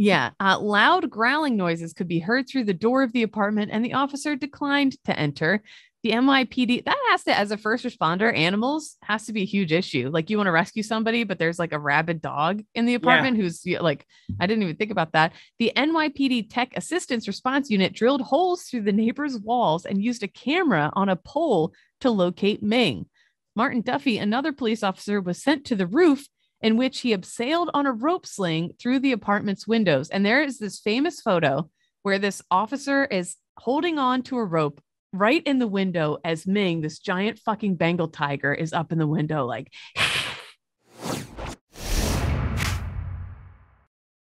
Yeah. Uh, loud growling noises could be heard through the door of the apartment, and the officer declined to enter. The NYPD, that has to, as a first responder, animals has to be a huge issue. Like you want to rescue somebody, but there's like a rabid dog in the apartment who's yeah, like, I didn't even think about that. The NYPD Tech Assistance Response Unit drilled holes through the neighbor's walls and used a camera on a pole to locate Ming. Martin Duffy, another police officer, was sent to the roof in which he abseiled on a rope sling through the apartment's windows. And there is this famous photo where this officer is holding on to a rope right in the window as Ming, this giant fucking Bengal tiger, is up in the window, like,